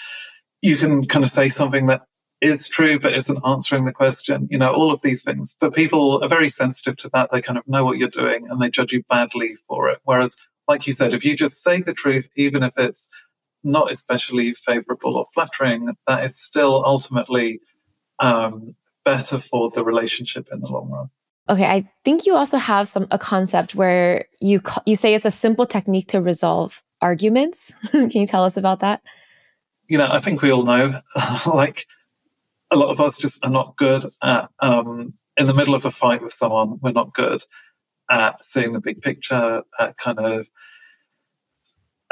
you can kind of say something that is true but isn't answering the question you know all of these things but people are very sensitive to that they kind of know what you're doing and they judge you badly for it whereas like you said if you just say the truth even if it's not especially favorable or flattering that is still ultimately um, better for the relationship in the long run. Okay i think you also have some a concept where you you say it's a simple technique to resolve arguments. Can you tell us about that? You know, I think we all know, like a lot of us just are not good at, um, in the middle of a fight with someone, we're not good at seeing the big picture, at kind of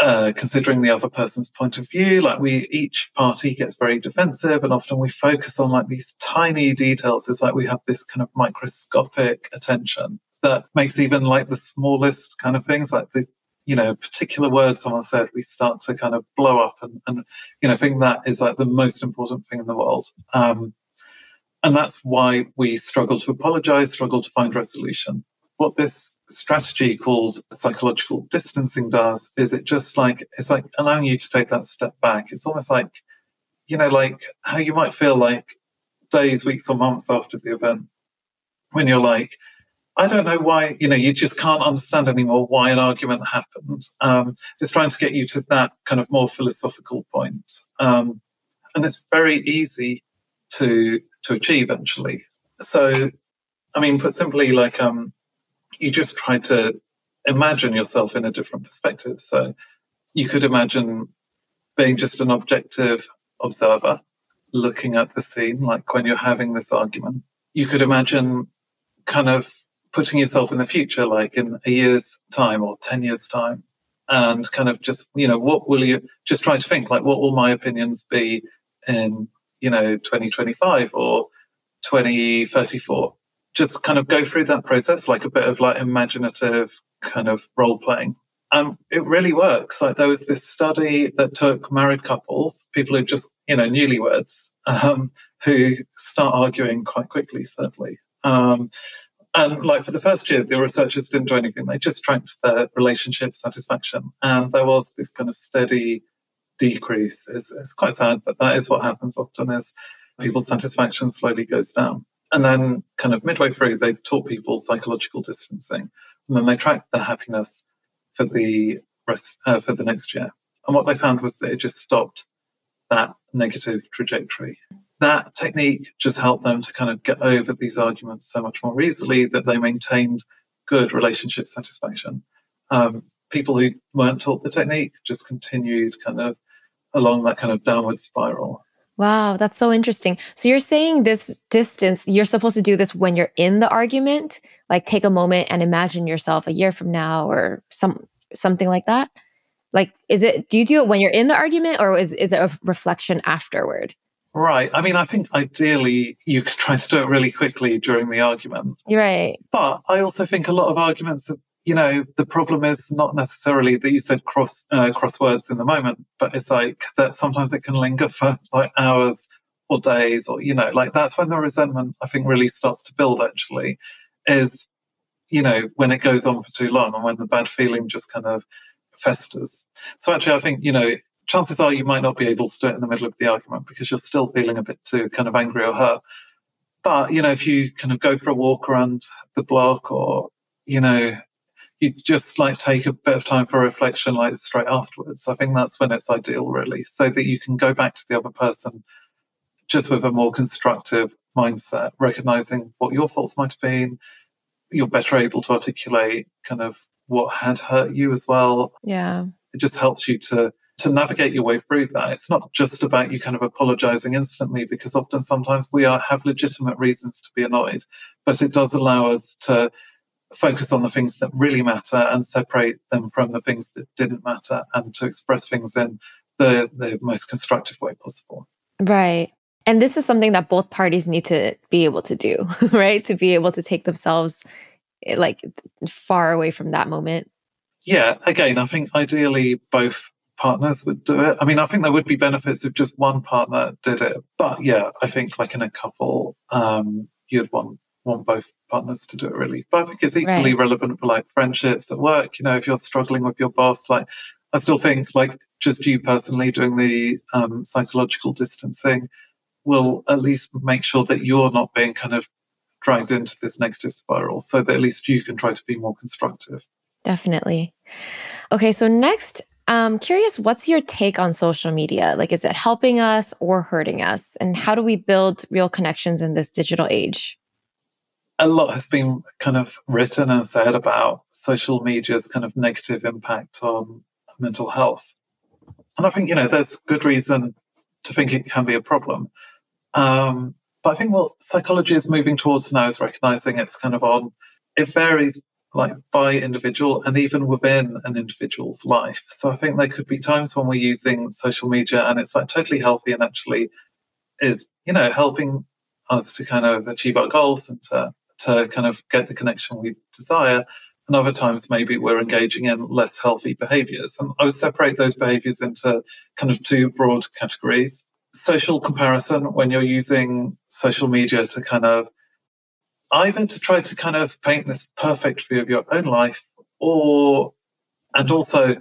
uh, considering the other person's point of view. Like we, each party gets very defensive, and often we focus on like these tiny details. It's like we have this kind of microscopic attention that makes even like the smallest kind of things, like the you know, particular word someone said, we start to kind of blow up and, and you know, think that is like the most important thing in the world. Um, and that's why we struggle to apologize, struggle to find resolution. What this strategy called psychological distancing does is it just like, it's like allowing you to take that step back. It's almost like, you know, like how you might feel like days, weeks, or months after the event when you're like, I don't know why, you know, you just can't understand anymore why an argument happened. Um, just trying to get you to that kind of more philosophical point. Um, and it's very easy to, to achieve actually. So, I mean, put simply, like, um, you just try to imagine yourself in a different perspective. So you could imagine being just an objective observer looking at the scene, like when you're having this argument. You could imagine kind of putting yourself in the future, like in a year's time or 10 years' time, and kind of just, you know, what will you just try to think like, what will my opinions be in, you know, 2025 or 2034? Just kind of go through that process, like a bit of like imaginative kind of role playing. And it really works. Like there was this study that took married couples, people who just, you know, newlyweds, um, who start arguing quite quickly, certainly. Um, and like for the first year, the researchers didn't do anything. They just tracked their relationship satisfaction. And there was this kind of steady decrease. It's, it's quite sad, but that is what happens often is people's satisfaction slowly goes down. And then kind of midway through, they taught people psychological distancing. And then they tracked their happiness for the rest, uh, for the next year. And what they found was that it just stopped that negative trajectory that technique just helped them to kind of get over these arguments so much more easily that they maintained good relationship satisfaction. Um, people who weren't taught the technique just continued kind of along that kind of downward spiral. Wow, that's so interesting. So you're saying this distance, you're supposed to do this when you're in the argument, like take a moment and imagine yourself a year from now or some something like that? Like is it do you do it when you're in the argument or is is it a reflection afterward? Right. I mean, I think ideally you could try to do it really quickly during the argument. Right. But I also think a lot of arguments you know, the problem is not necessarily that you said cross uh, crosswords in the moment, but it's like that sometimes it can linger for like hours or days, or you know, like that's when the resentment I think really starts to build. Actually, is you know when it goes on for too long and when the bad feeling just kind of festers. So actually, I think you know chances are you might not be able to do it in the middle of the argument because you're still feeling a bit too kind of angry or hurt. But you know, if you kind of go for a walk around the block or you know you just like take a bit of time for reflection, like straight afterwards. I think that's when it's ideal, really, so that you can go back to the other person just with a more constructive mindset, recognizing what your faults might have been. You're better able to articulate kind of what had hurt you as well. Yeah. It just helps you to to navigate your way through that. It's not just about you kind of apologizing instantly because often sometimes we are have legitimate reasons to be annoyed, but it does allow us to focus on the things that really matter and separate them from the things that didn't matter and to express things in the, the most constructive way possible. Right. And this is something that both parties need to be able to do, right? To be able to take themselves eh, like far away from that moment. Yeah. Again, I think ideally both partners would do it. I mean, I think there would be benefits if just one partner did it. But yeah, I think like in a couple, um, you'd want want both partners to do it really. But I think it's equally right. relevant for like friendships at work. You know, if you're struggling with your boss, like I still think like just you personally doing the um, psychological distancing will at least make sure that you're not being kind of dragged into this negative spiral so that at least you can try to be more constructive. Definitely. Okay, so next, I'm curious, what's your take on social media? Like, is it helping us or hurting us? And how do we build real connections in this digital age? A lot has been kind of written and said about social media's kind of negative impact on mental health. And I think, you know, there's good reason to think it can be a problem. Um, but I think what psychology is moving towards now is recognizing it's kind of on, it varies like by individual and even within an individual's life. So I think there could be times when we're using social media and it's like totally healthy and actually is, you know, helping us to kind of achieve our goals and to to kind of get the connection we desire. And other times, maybe we're engaging in less healthy behaviors. And I would separate those behaviors into kind of two broad categories. Social comparison, when you're using social media to kind of either to try to kind of paint this perfect view of your own life or, and also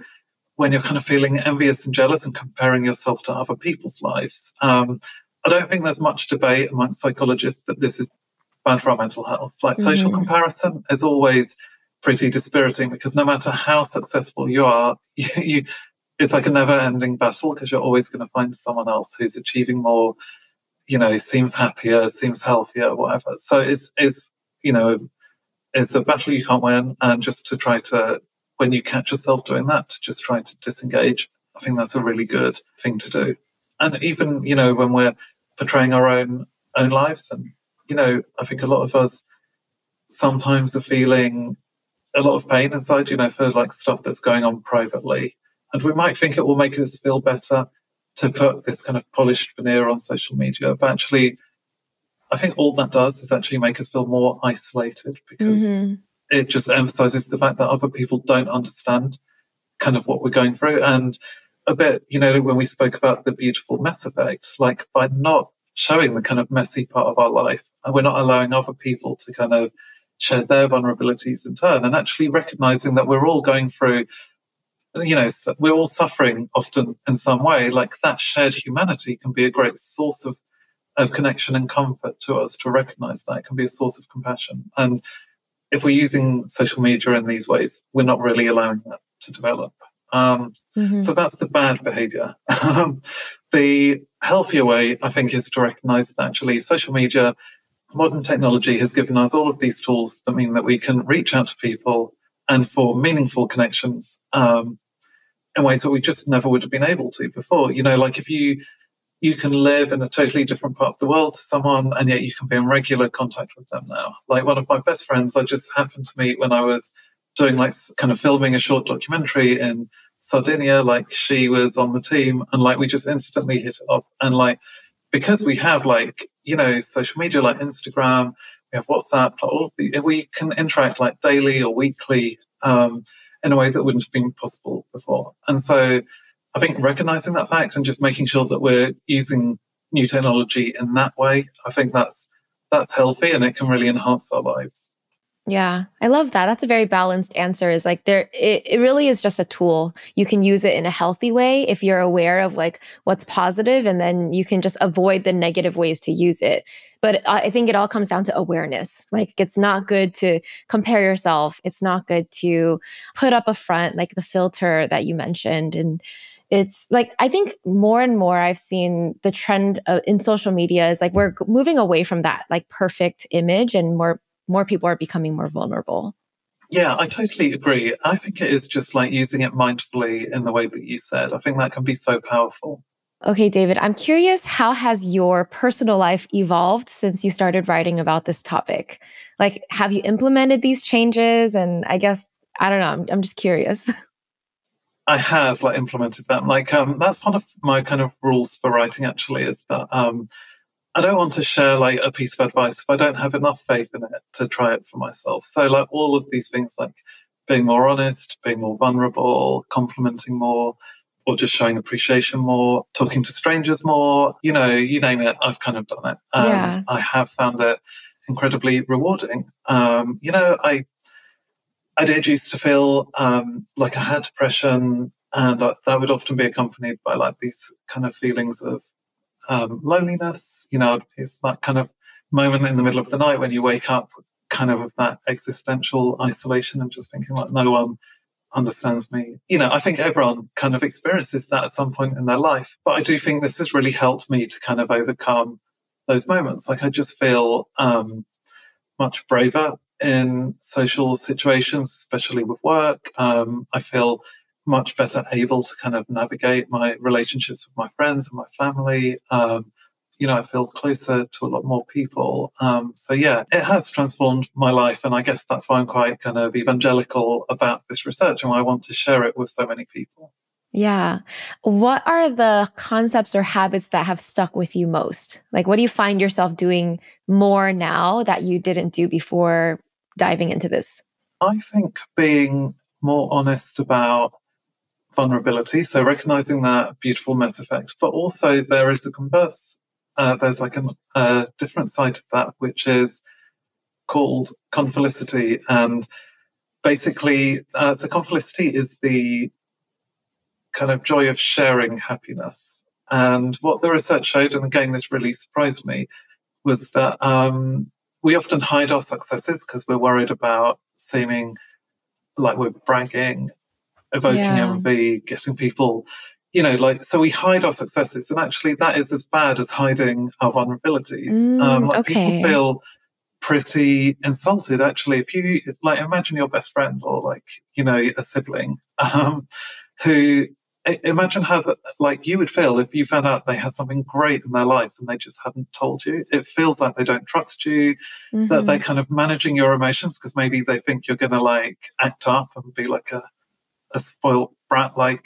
when you're kind of feeling envious and jealous and comparing yourself to other people's lives. Um, I don't think there's much debate amongst psychologists that this is bad for our mental health. Like mm-hmm. social comparison is always pretty dispiriting because no matter how successful you are, you, you it's like a never ending battle because you're always going to find someone else who's achieving more, you know, seems happier, seems healthier, whatever. So it's, it's, you know, it's a battle you can't win. And just to try to, when you catch yourself doing that, to just try to disengage, I think that's a really good thing to do. And even, you know, when we're portraying our own, own lives and you know, I think a lot of us sometimes are feeling a lot of pain inside, you know, for like stuff that's going on privately. And we might think it will make us feel better to put this kind of polished veneer on social media. But actually, I think all that does is actually make us feel more isolated because mm-hmm. it just emphasizes the fact that other people don't understand kind of what we're going through. And a bit, you know, when we spoke about the beautiful mess effect, like by not showing the kind of messy part of our life. And we're not allowing other people to kind of share their vulnerabilities in turn and actually recognizing that we're all going through, you know, we're all suffering often in some way. Like that shared humanity can be a great source of, of connection and comfort to us to recognize that it can be a source of compassion. And if we're using social media in these ways, we're not really allowing that to develop. Um, mm-hmm. So that's the bad behavior. The healthier way, I think, is to recognize that actually social media, modern technology has given us all of these tools that mean that we can reach out to people and for meaningful connections um, in ways that we just never would have been able to before. You know, like if you you can live in a totally different part of the world to someone and yet you can be in regular contact with them now. Like one of my best friends, I just happened to meet when I was doing like kind of filming a short documentary in Sardinia. Like she was on the team and like we just instantly hit it up. And like, because we have like, you know, social media like Instagram, we have WhatsApp, all the, we can interact like daily or weekly, um, in a way that wouldn't have been possible before. And so I think recognizing that fact and just making sure that we're using new technology in that way, I think that's, that's healthy and it can really enhance our lives. Yeah, I love that. That's a very balanced answer. Is like there it, it really is just a tool. You can use it in a healthy way if you're aware of like what's positive and then you can just avoid the negative ways to use it. But I think it all comes down to awareness. Like it's not good to compare yourself. It's not good to put up a front like the filter that you mentioned and it's like i think more and more i've seen the trend uh, in social media is like we're moving away from that like perfect image and more more people are becoming more vulnerable. Yeah, I totally agree. I think it is just like using it mindfully in the way that you said. I think that can be so powerful. Okay, David, I'm curious how has your personal life evolved since you started writing about this topic? Like, have you implemented these changes? And I guess, I don't know, I'm, I'm just curious. I have like implemented them. Like, um, that's one of my kind of rules for writing actually is that, um, I don't want to share like a piece of advice if I don't have enough faith in it to try it for myself. So like all of these things like being more honest, being more vulnerable, complimenting more, or just showing appreciation more, talking to strangers more, you know, you name it, I've kind of done it. And yeah. I have found it incredibly rewarding. Um, you know, I I did used to feel um, like I had depression and that would often be accompanied by like these kind of feelings of um, loneliness. You know, it's that kind of moment in the middle of the night when you wake up kind of with that existential isolation and just thinking like no one understands me. You know, I think everyone kind of experiences that at some point in their life. But I do think this has really helped me to kind of overcome those moments. Like I just feel um, much braver in social situations, especially with work. Um, I feel much better able to kind of navigate my relationships with my friends and my family. Um, you know, I feel closer to a lot more people. Um, so yeah, it has transformed my life. And I guess that's why I'm quite kind of evangelical about this research and why I want to share it with so many people. Yeah. What are the concepts or habits that have stuck with you most? Like, what do you find yourself doing more now that you didn't do before diving into this? I think being more honest about vulnerability. So recognizing that beautiful mess effect, but also there is a converse. Uh, there's like a, different side to that, which is called confelicity. And basically, uh, so confelicity is the kind of joy of sharing happiness. And what the research showed, and again, this really surprised me, was that um, we often hide our successes because we're worried about seeming like we're bragging evoking yeah. envy, getting people, you know, like, so we hide our successes. And actually, that is as bad as hiding our vulnerabilities. Mm, um, like okay. people feel pretty insulted, actually. If you, like, imagine your best friend or, like, you know, a sibling um, who, imagine how like you would feel if you found out they had something great in their life and they just hadn't told you it feels like they don't trust you mm-hmm. that they're kind of managing your emotions because maybe they think you're going to like act up and be like a a spoiled brat. Like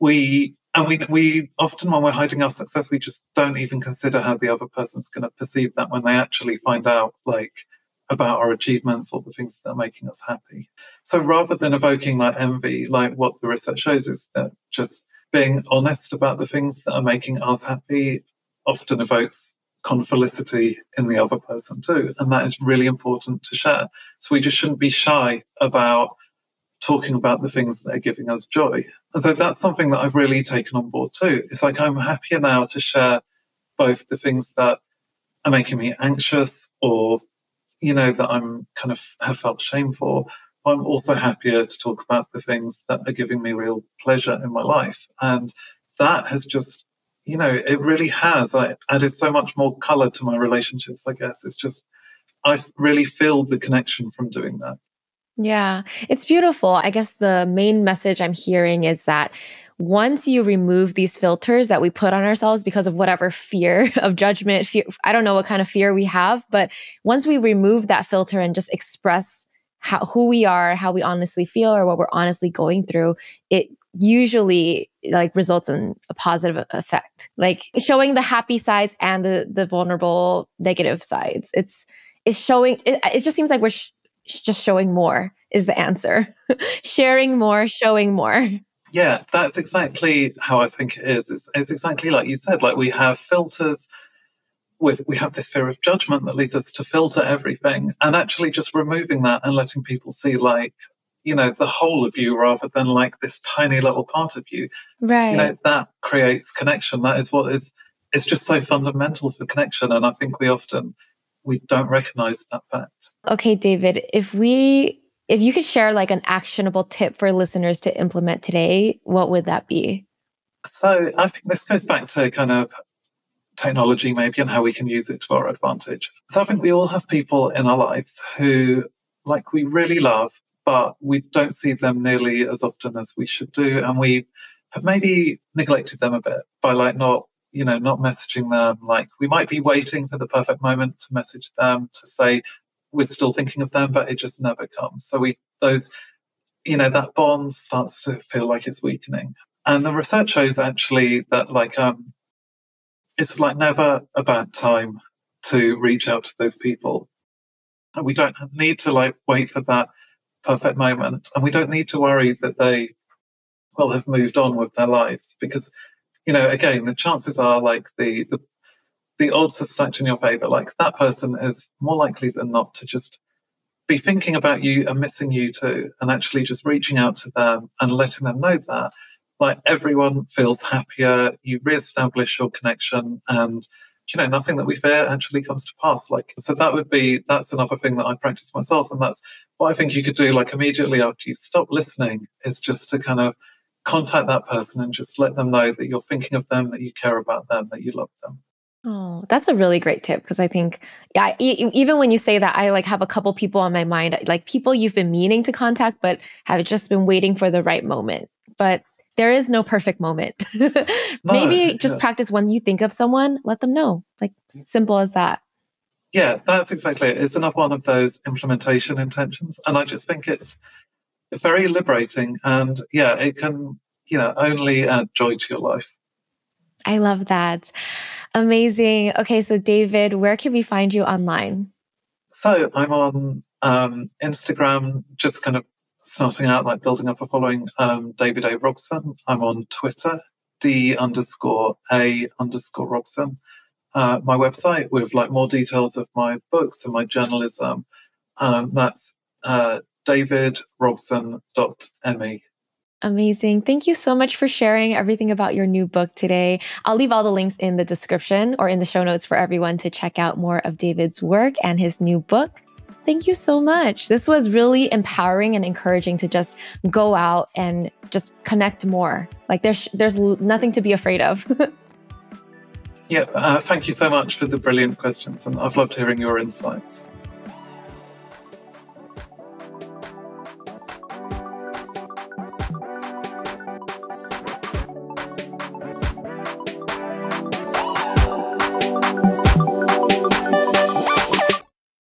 we, and we, we often when we're hiding our success, we just don't even consider how the other person's going to perceive that when they actually find out, like, about our achievements or the things that are making us happy. So rather than evoking like envy, like what the research shows is that just being honest about the things that are making us happy often evokes confelicity in the other person too. And that is really important to share. So we just shouldn't be shy about talking about the things that are giving us joy. And so that's something that I've really taken on board too. It's like I'm happier now to share both the things that are making me anxious or, you know, that I'm kind of have felt shame for. I'm also happier to talk about the things that are giving me real pleasure in my life. And that has just, you know, it really has I added so much more color to my relationships, I guess. It's just, I've really filled the connection from doing that. Yeah, it's beautiful. I guess the main message I'm hearing is that once you remove these filters that we put on ourselves because of whatever fear of judgment, fear, I don't know what kind of fear we have, but once we remove that filter and just express how, who we are, how we honestly feel, or what we're honestly going through, it usually like results in a positive effect like showing the happy sides and the the vulnerable negative sides it's it's showing it, it just seems like we're sh- just showing more is the answer. Sharing more showing more. Yeah that's exactly how i think it is. It's, it's exactly like you said like we have filters with we have this fear of judgment that leads us to filter everything and actually just removing that and letting people see like you know the whole of you rather than like this tiny little part of you. Right you know that creates connection. That is what is is just so fundamental for connection and i think we often we don't recognize that fact okay david if we if you could share like an actionable tip for listeners to implement today what would that be so i think this goes back to kind of technology maybe and how we can use it to our advantage so i think we all have people in our lives who like we really love but we don't see them nearly as often as we should do. And we have maybe neglected them a bit by like not, you know, not messaging them. Like we might be waiting for the perfect moment to message them to say we're still thinking of them, but it just never comes. So we, those, you know, that bond starts to feel like it's weakening. And the research shows actually that like, um, it's like never a bad time to reach out to those people. And we don't need to like wait for that perfect moment. And we don't need to worry that they will have moved on with their lives because, you know, again, the chances are like the, the, the odds are stacked in your favor. Like that person is more likely than not to just be thinking about you and missing you too, and actually just reaching out to them and letting them know that. Like everyone feels happier, you re-establish your connection, and you know nothing that we fear actually comes to pass. Like so, that would be that's another thing that I practice myself, and that's what I think you could do, like immediately after you stop listening, is just to kind of contact that person and just let them know that you're thinking of them, that you care about them, that you love them. Oh, that's a really great tip because I think, yeah, e- even when you say that, I like have a couple people on my mind, like people you've been meaning to contact, but have just been waiting for the right moment. But there is no perfect moment. Maybe just yeah. practice when you think of someone, let them know. Like mm. simple as that. Yeah, that's exactly it. It's another one of those implementation intentions. And I just think it's very liberating. And yeah, it can, you know, only add joy to your life. I love that. Amazing. Okay, so David, where can we find you online? So I'm on um, Instagram, just kind of starting out, like building up a following. Um, David A. Robson. I'm on Twitter, D underscore A underscore Robson uh, my website with like more details of my books and my journalism. Um, that's uh, davidrobson.me. Amazing. Thank you so much for sharing everything about your new book today. I'll leave all the links in the description or in the show notes for everyone to check out more of David's work and his new book. Thank you so much. This was really empowering and encouraging to just go out and just connect more. Like there's there's nothing to be afraid of. Yeah, uh, thank you so much for the brilliant questions, and I've loved hearing your insights.